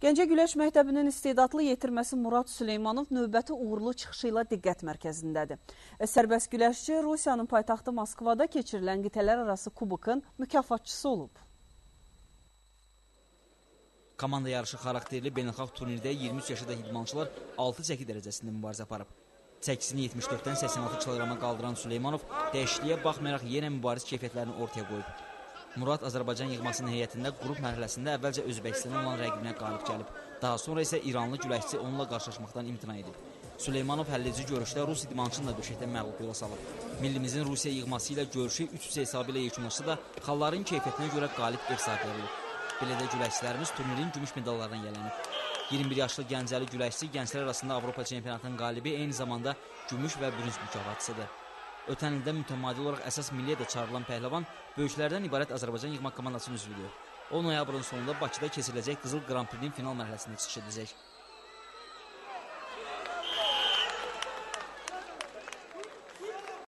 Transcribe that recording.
Gəncə Güləş Məktəbinin istedadlı yetirməsi Murad Süleymanov növbəti uğurlu çıxışı ilə diqqət mərkəzindədir. Sərbəst güləşçi Rusiyanın paytaxtı Moskvada keçirilən qitələr arası kubokun mükafatçısı olub. Komanda yarışı xarakterli beynəlxalq turnirdə 23 yaşında idmançılar 6 çəki dərəcəsində mübarizə aparıb. Çəkisini 74-dən 86 kq qaldıran Süleymanov dəyişikliyə baxmayaraq yenə mübariz keyfiyyətlərini ortaya qoyub. Murad Azərbaycan yığmasının heyətində qrup mərhələsində əvvəlcə Özbəkistana olan rəqibinə qalib gəlib. Daha sonra isə İranlı güləşçi onunla qarşılaşmaqdan imtina edib. Süleymanov həlledici görüşdə Rus idmançını da döşəkdə məğlub yola salıb. Millimizin Rusiya yığması ilə görüşü 3-3 hesabı ilə yekunlaşsa da xalların keyfiyyətinə görə qalib ev sahibi olub. Belə də güləşçilərimiz turnirin gümüş medallarına yələnib. 21 yaşlı Gəncəli güləşçi gənclər arasında Avropa çempionatının qalibi eyni zamanda gümüş və bürünc mükafatçısıdır. Ötən ildə mütəmadi olaraq əsas milliyə də çağrılan pəhləvan böyüklərdən ibarət Azərbaycan yığma komandasının üzvüdür. O noyabrın sonunda Bakıda keçiriləcək Qızıl Qran Prinin final mərhələsində çıxış edəcək.